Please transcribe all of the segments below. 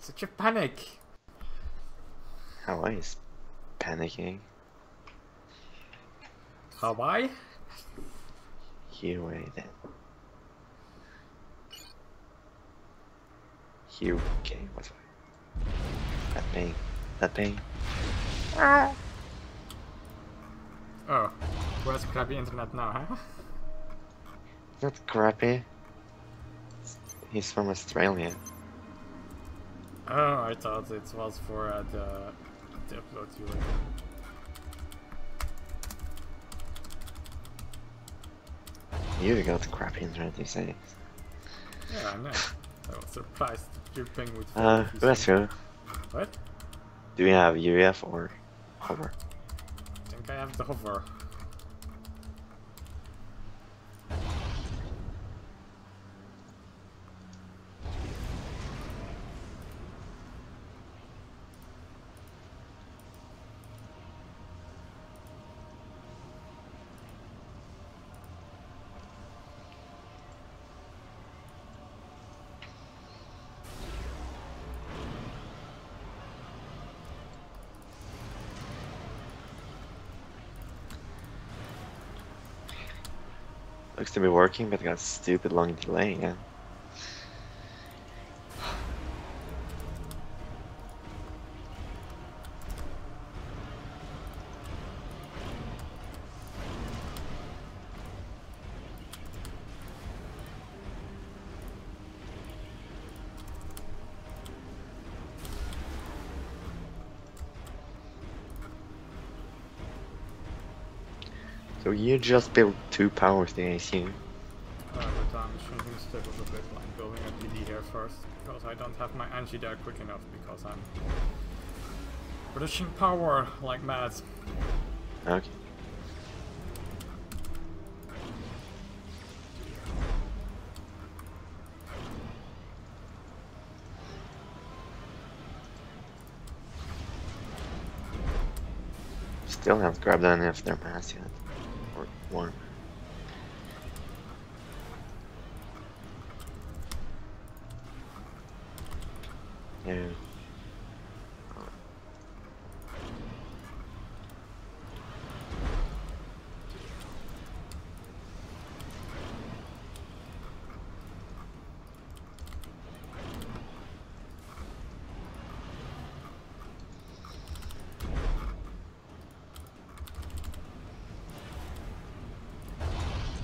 Such a panic. Hawaii is panicking. Hawaii? Huawei then. Hugh, okay, what's right? That pain. That pain. Ah. Oh, where's crappy internet now, huh? Not crappy. He's from Australia. Oh, I thought it was for uh, the, the upload you were You got crappy internet these days. Yeah, I know. I was surprised you ping with Uh, 40 let's go. What? Do we have UEF or hover? I think I have the hover. To be working, but got stupid long delay, yeah. So you just built two power stations. Uh, but I'm still a bit. I'm building a PD here first because I don't have my engineer quick enough because I'm producing power like mad. Okay. Still haven't grabbed any of their mass yet. Or one. Yeah.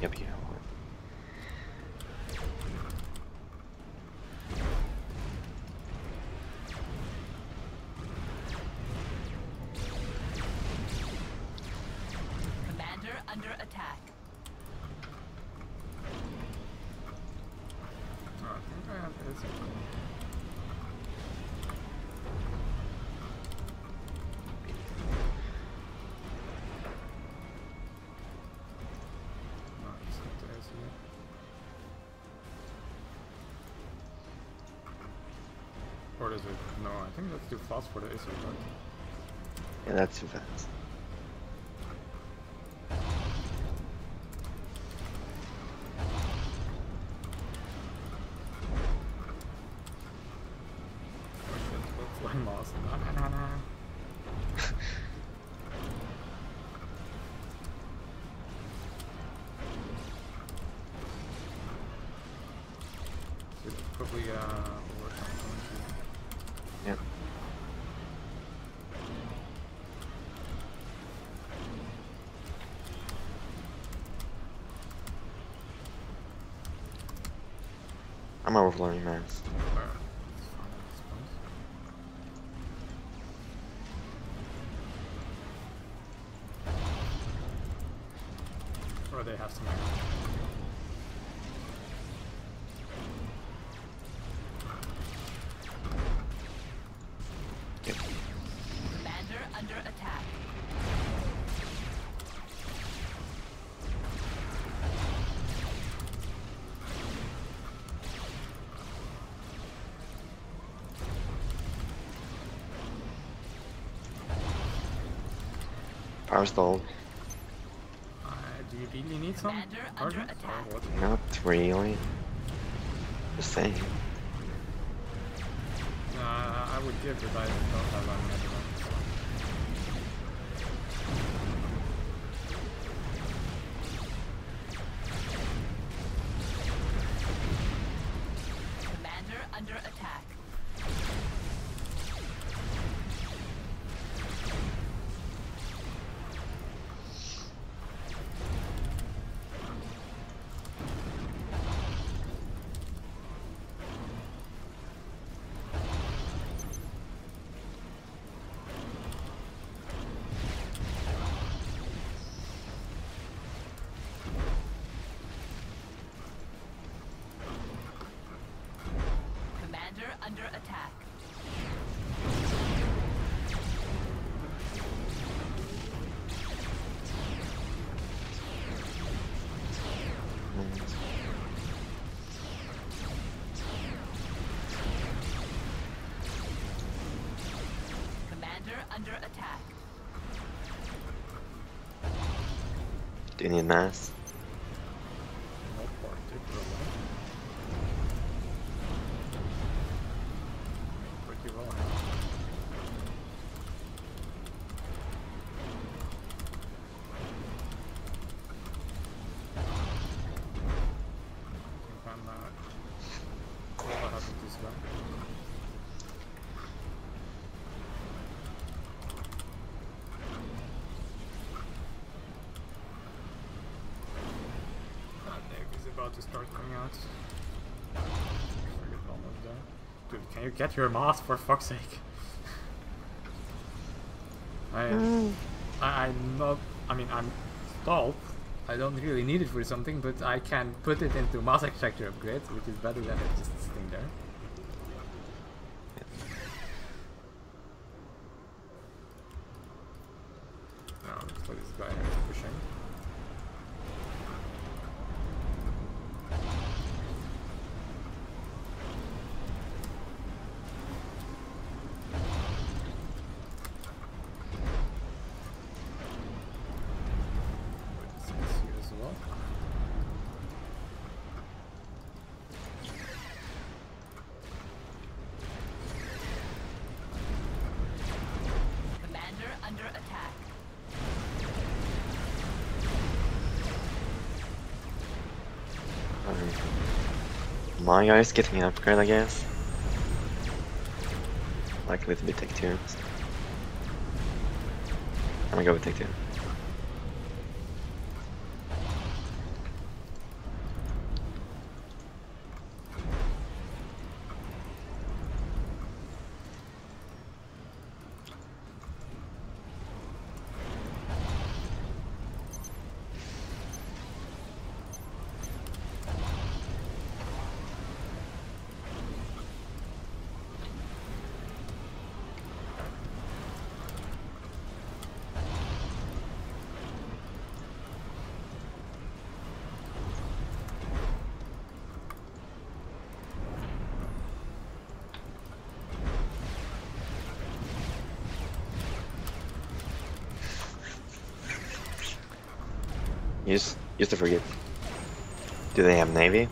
Yep, yeah. one. Commander under attack. Oh, I think I have this. No, it's not the AC. Or is it? No, I think that's too fast for the AC, but Yeah, that's too fast. Probably uh work on commentary. Yep. I'm overloading mass. Or it's fine at this point. Or they have some Power stalled. Uh, do you really need some Commander? Or what? Not really. Just saying. Uh, I would give, but I don't have any other ones. Commander under attack. Do you need mass? Not particularly. Pretty well now. I think I'm uh, well ahead of this guy. Ah, Dave is about to start coming out. Frigate almost done. Dude, can you get your mask for fuck's sake? I, mm. I, I'm not. I mean, I'm stalled. I don't really need it for something, but I can put it into mass extractor upgrade, which is better than it just sitting there. Now, looks like this guy is pushing. Wait, this is here as well. Commander under attack. My guy's getting an upgrade, I guess. Likely to be take turns. I'm gonna go with tech two. Use used to forget. Do they have navy?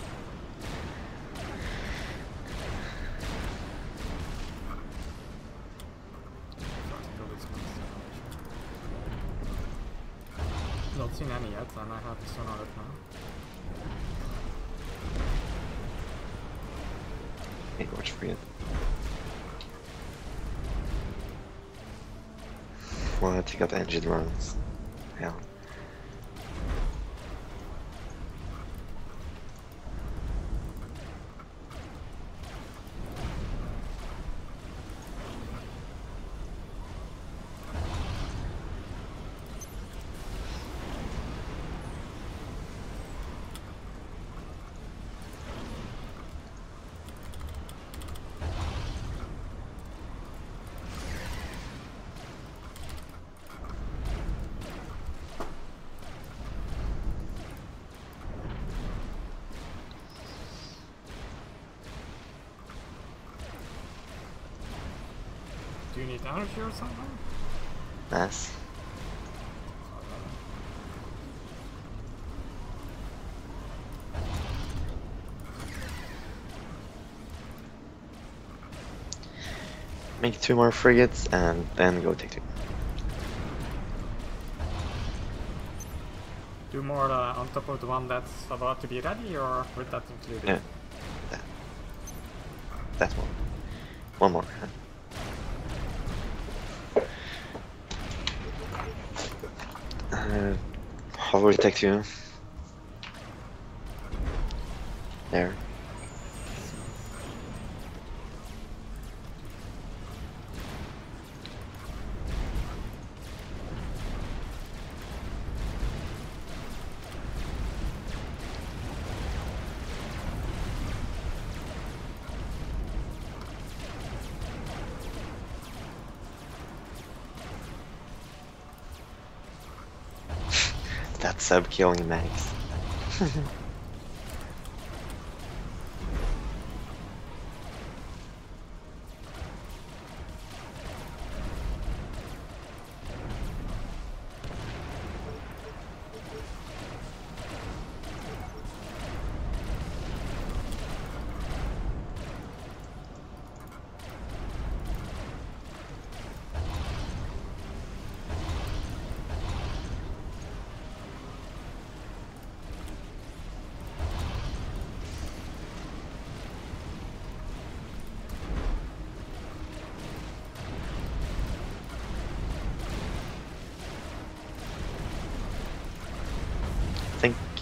Not seen any yet, and I have this one on it now. Hey, watch forget. What? You got the engine runs. Hell. Do need energy or something? Mass. Make two more frigates and then go tech two. Do more uh, on top of the one that's about to be ready, or with that included? Yeah. That. That's one. One more. Uh, hover take you. There. Sub killing Max.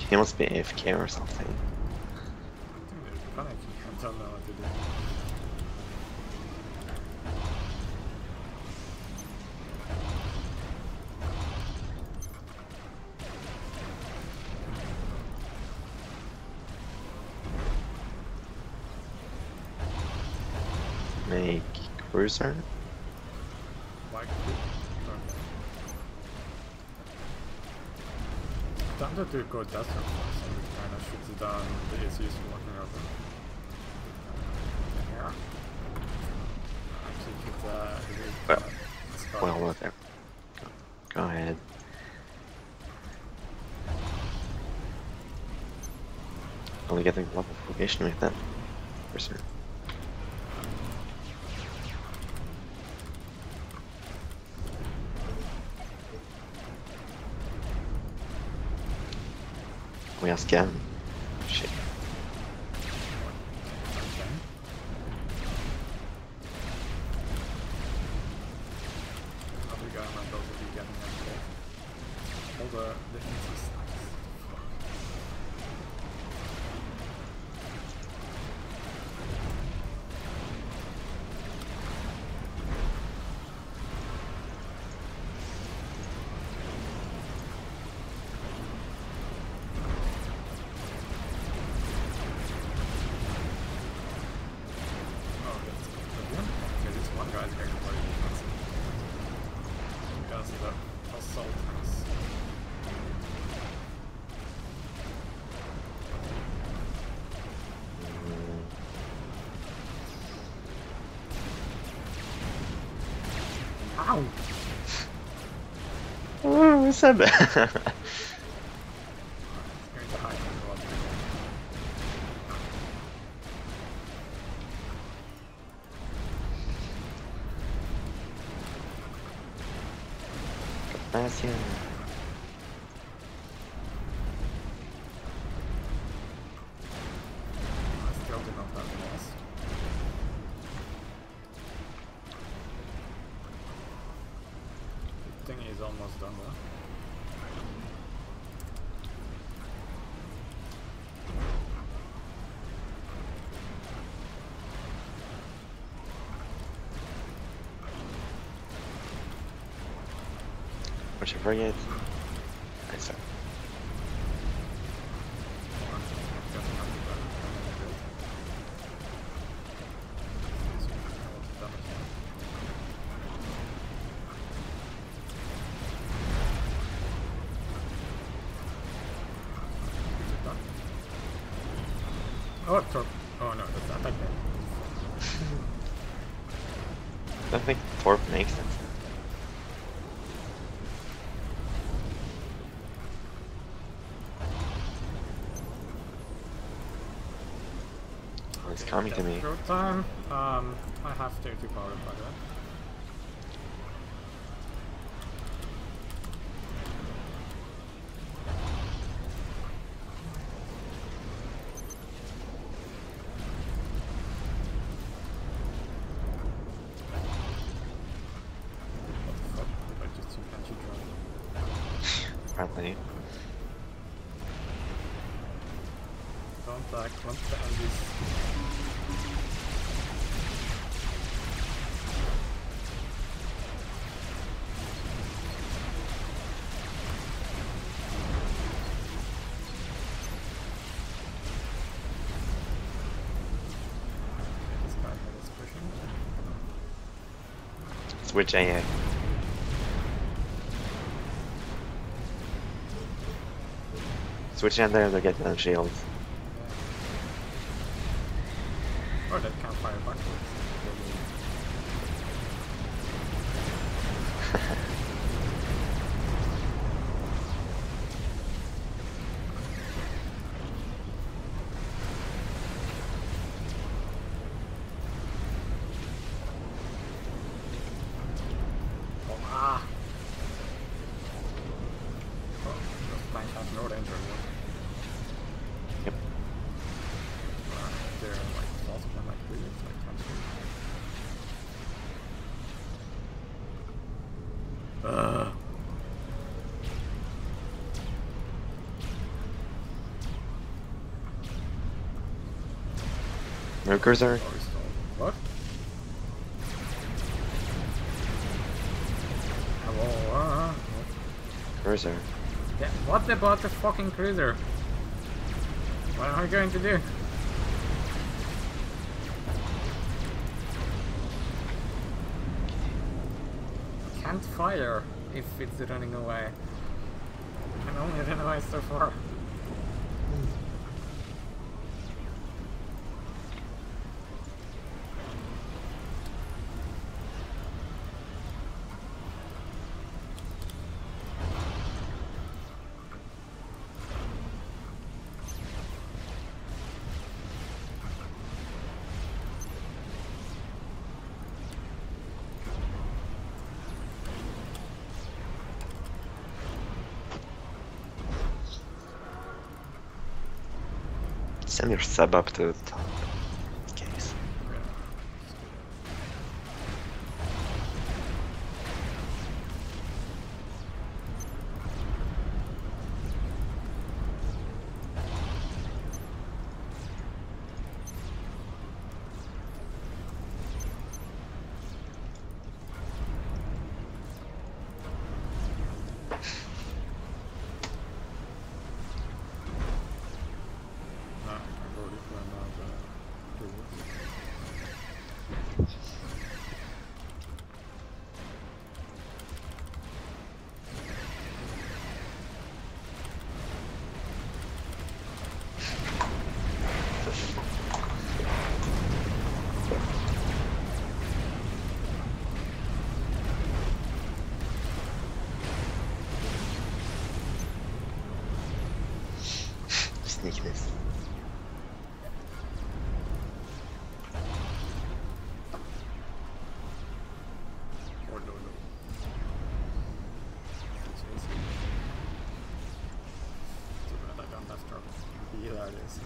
He must be AFK or something. Make cruiser. To go desert first, and kind of shoots down the ACs walking over. Yeah. Actually, hit, Well, Scar. Well, whatever. Go, ahead. Only getting level location with that. For We are scam. Shit. What's that? Gracias. Thing is almost done though. What's your frigate? Nice. sir. Oh, tor- oh no, that's not that bad. I don't think Torp makes sense. Oh, he's Coming to me. Um, I have tier 2 power by the way. What the fuck? Did I just see Banshee drop? Apparently. Die, clump the guy is. Switch AA. Switch in there, they're getting on shields. Uh, what? Cruiser. Yeah, what about the fucking cruiser? What am I going to do? Can't fire if it's running away. I can only run away so far. Send your sub up to the top. Case. Yeah. No, I've already planned out the rules. Sneakiness. Or no, no. It's easy. Too bad I don't have trouble. Yeah, it is.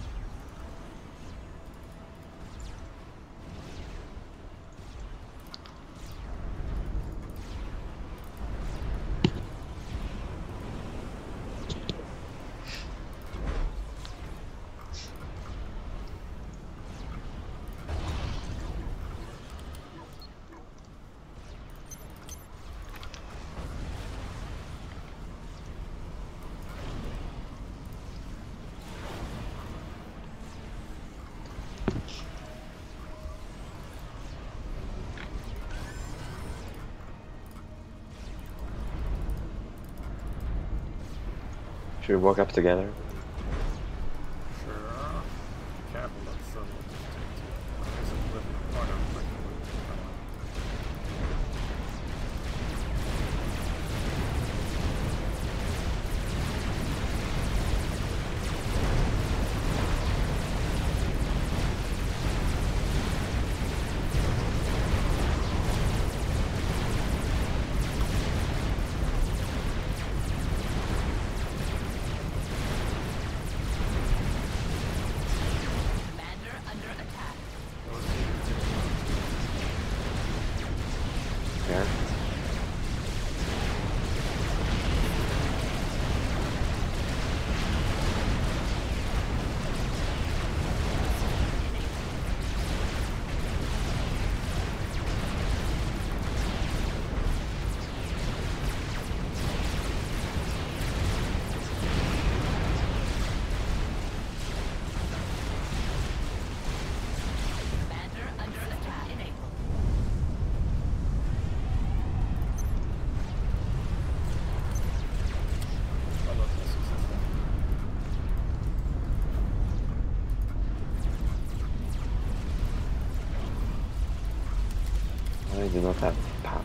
Should we walk up together? I do not have power.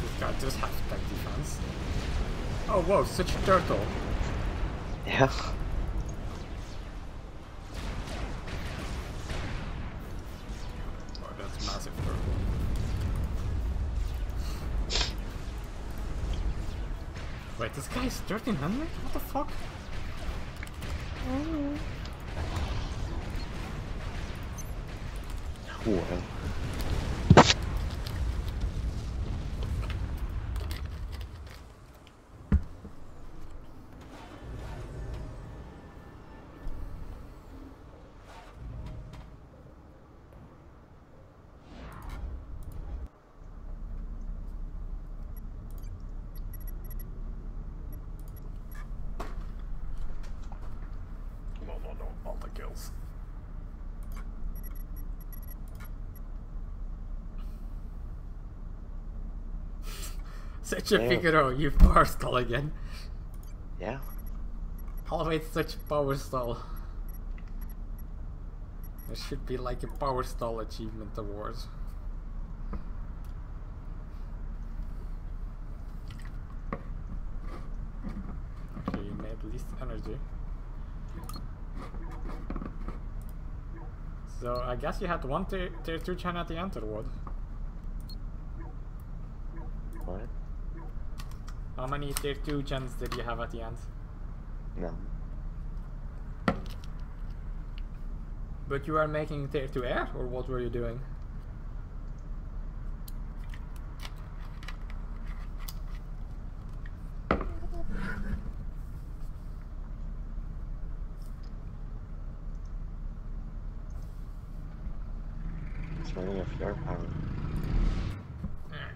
This guy just has tech defense. Oh, whoa, such a turtle. Yeah. Oh, that's massive turtle. Wait, this guy is 1300? What the fuck? Mm. Well. No, no, no, all the kills. Such a. Figaro, you power stall again. Yeah. Always such power stall. There should be like a power stall achievement award. Okay, you made least energy. So I guess you had one tier, tier 2 China at the end or? What? How many tier 2 gens did you have at the end? No. But you are making tier 2 air or what were you doing? It's running off your power.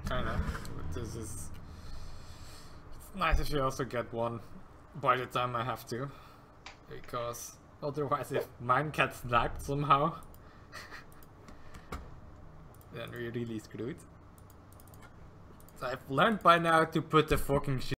Kinda. But this is. You also get one by the time I have to. Because otherwise, if mine gets lagged somehow, then we're really screwed. So I've learned by now to put the fucking shit.